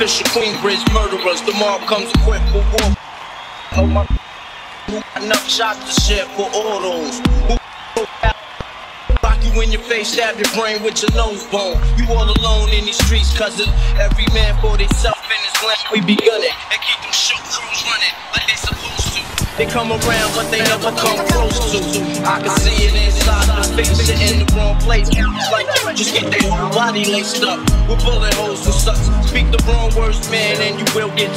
Bishop Queensbridge murderers. The mob comes equipped for war. Oh my. Enough shots to share for all those. Who Rock you in your face, stab your brain with your nose bone. You all alone in these streets, cousin. Every man for themself in his land. We be gunning and keep them show crews running like they supposed to. They come around, but they never come close to. I can see it inside face shit in the wrong place. Just get that body laced up with bullet holes and sucks. Speak the wrong words, man, and you will get.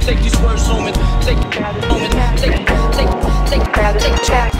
Take these words home and take, home and take, take, take, take, take, take